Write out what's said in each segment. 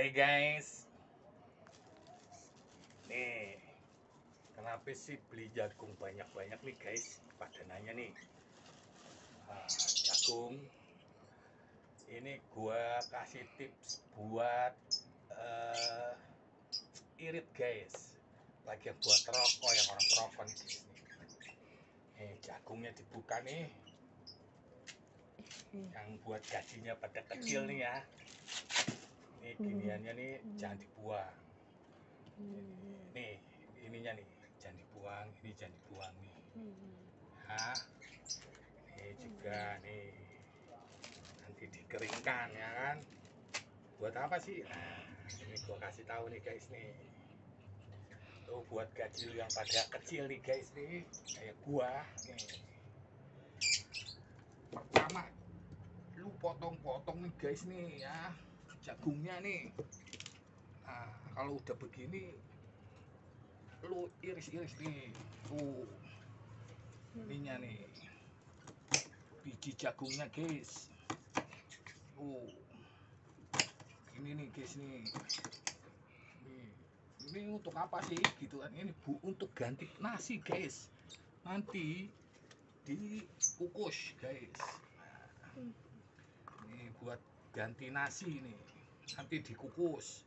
Hai guys. Nih Kenapa sih beli jagung banyak-banyak nih guys? Pada nanya nih. Ah, Jagung Ini gua kasih tips buat eh, Irit guys. Lagi yang buat rokok yang orang perokok nih guys Nih. Jagungnya dibuka nih. Yang buat gajinya pada kecil nih ya ini giniannya nih jangan dibuang. Nih ininya nih jangan dibuang ini jangan dibuang nih. Ya ini juga nih nanti dikeringkan ya kan? Buat apa sih? Nah ini gua kasih tahu nih guys nih. Tuh buat gaji yang pada kecil nih guys nih. Kayak gua nih. Pertama lu potong-potong nih guys nih ya jagungnya nih. Nah kalau udah begini lu iris-iris nih tuh ininya nih. Biji jagungnya guys. Tuh ini nih guys nih. Ini untuk apa sih? Gitu kan ini bu untuk ganti nasi guys. Nanti dikukus guys. Ini buat ganti nasi nih nanti dikukus.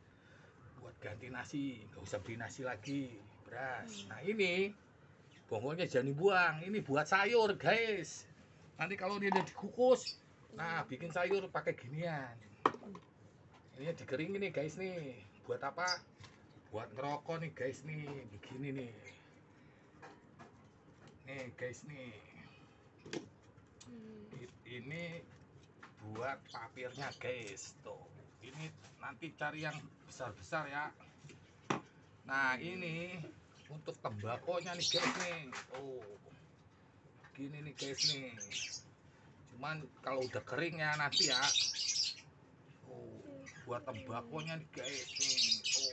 Buat ganti nasi. Nggak usah beli nasi lagi. Beras. Nah ini bonggolnya jangan dibuang. Ini buat sayur guys. Nanti kalau dia udah dikukus nah bikin sayur pakai ginian. Ini dikeringin nih guys nih. Buat apa? Buat ngerokok nih guys nih. Begini nih. Nih guys nih. I- ini buat papirnya guys. Tuh ini nanti cari yang besar-besar ya. Nah ini untuk tembakonya nih guys nih. Oh gini nih guys nih. Cuman kalau udah kering ya nanti ya. Oh buat tembakonya nih guys nih. Oh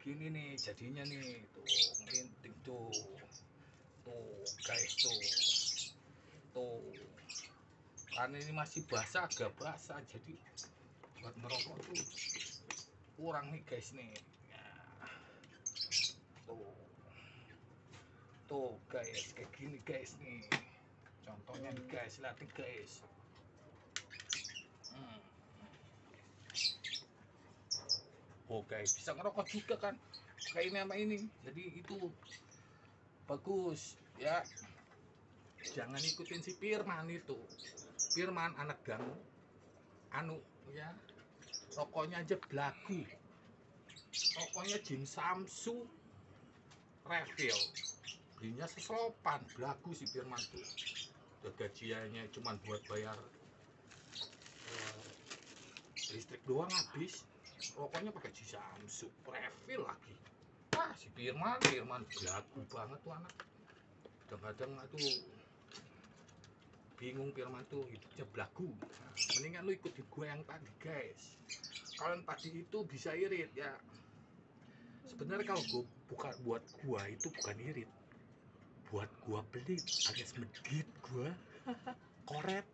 gini nih jadinya nih. Tuh ngelinting tuh. Tuh guys tuh. Tuh karena ini masih basah agak basah jadi buat merokok tuh kurang nih guys nih. Ya. tuh. Tuh guys kayak gini guys nih. Contohnya nih guys lihat nih guys. Hmm. oh guys bisa ngerokok juga kan? Kayak ini sama ini. Jadi itu bagus ya jangan ikutin si Firman itu. Firman anak gang anu ya rokoknya aja belagu. Rokoknya Jim Samsu refill belinya seselopan belagu si Firman tuh udah gajiannya cuman buat bayar eh, listrik doang habis. Rokoknya pakai Jim Samsu refill lagi. Wah si Firman Firman belagu banget tuh anak. Kadang-kadang tuh bingung Firman tuh hidupnya belagu mendingan lu ikutin gue yang tadi guys. Kalau yang tadi itu bisa irit ya. Sebenarnya kalau gue bukan buat gua itu bukan irit. Buat gua pelit alias medit gua koret.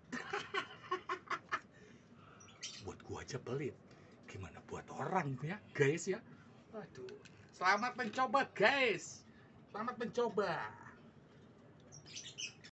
Buat gua aja pelit gimana buat orang ya guys ya? Waduh. Selamat mencoba guys. Selamat mencoba